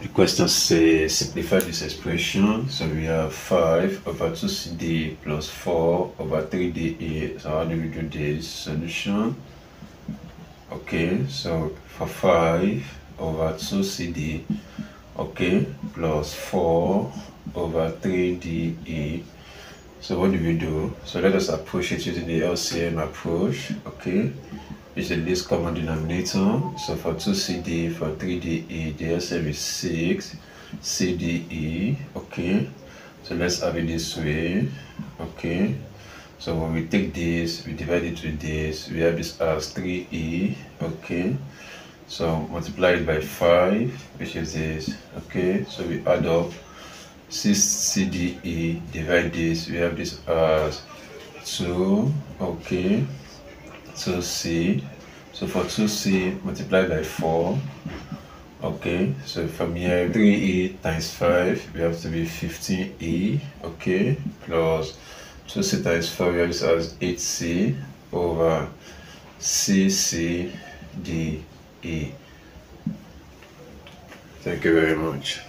The question says simplify this expression. So we have 5 over 2cd plus 4 over 3de. So how do we do this solution? Okay, so for 5 over 2cd, okay, plus 4 over 3de. So what do we do? So let us approach it using the LCM approach, okay? Is the least common denominator. So for 2CD, for 3DE, the is 6, CDE, okay. So let's have it this way, okay. So when we take this, we divide it with this, we have this as 3E, okay. So multiply it by 5, which is this, okay. So we add up 6 CDE, divide this, we have this as 2, okay. 2c so for 2c multiply by 4 okay so from here 3e times 5 we have to be 15e okay plus 2c times 4 we have this as 8c over cc d e. Thank you very much